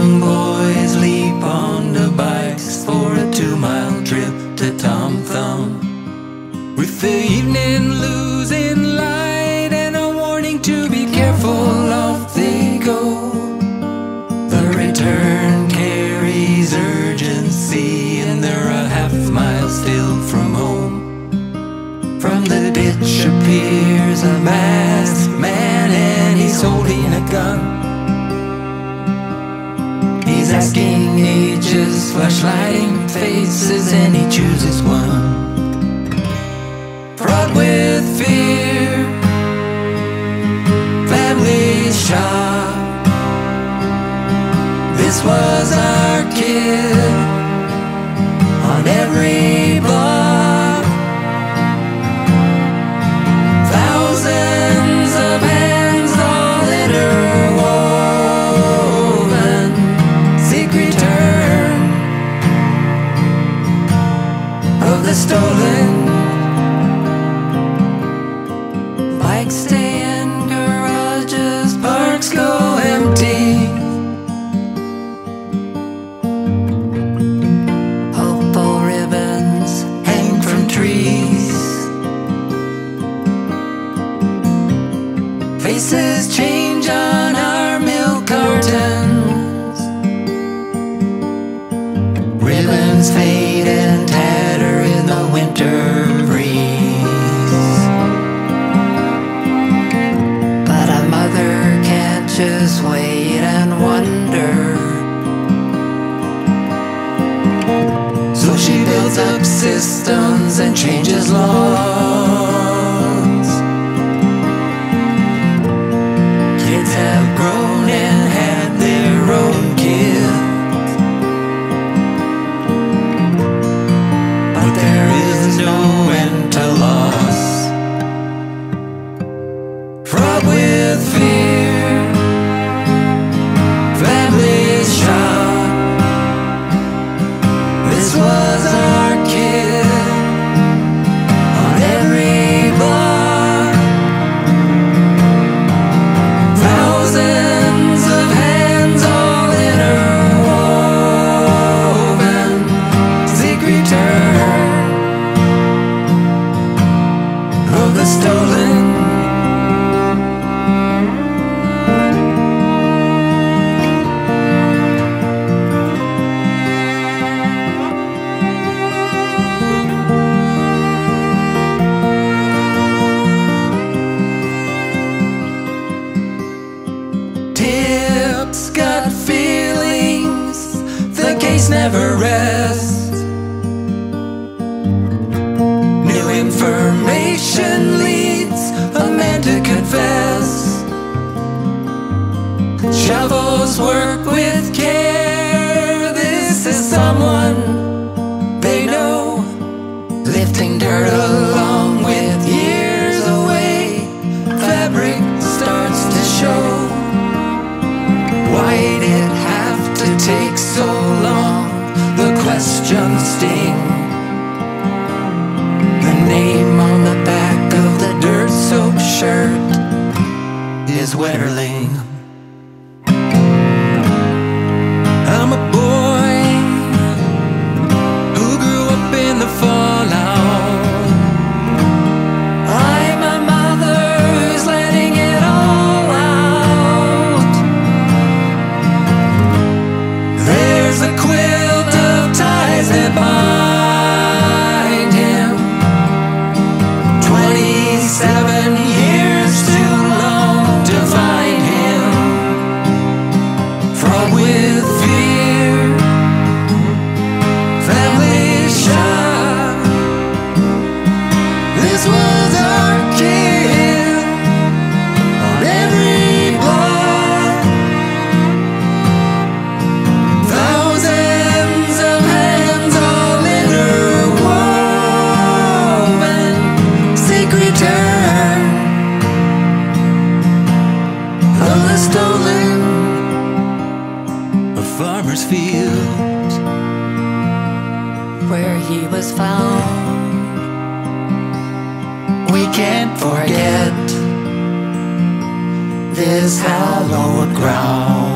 young boys leap on the bikes for a two mile trip to Tom Thumb. With the evening losing light and a warning to be careful, off they go. The return carries urgency, and they're a half mile still from home. From the ditch appears a man, He's asking ages, flashlighting faces, and he chooses one. Fraught with fear, families shocked. This was our kid on every Faces change on our milk cartons. Ribbons fade and tatter in the winter breeze. But a mother can't just wait and wonder. So she builds up systems and changes laws. Information leads a man to confess. Shovels work with care. Is I'm a boy who grew up in the fallout. I'm a mother who's letting it all out. There's a quilt of ties that bind him. Twenty-seven Secret turn of the stolen. A farmer's field where he was found we can't forget this hallowed ground.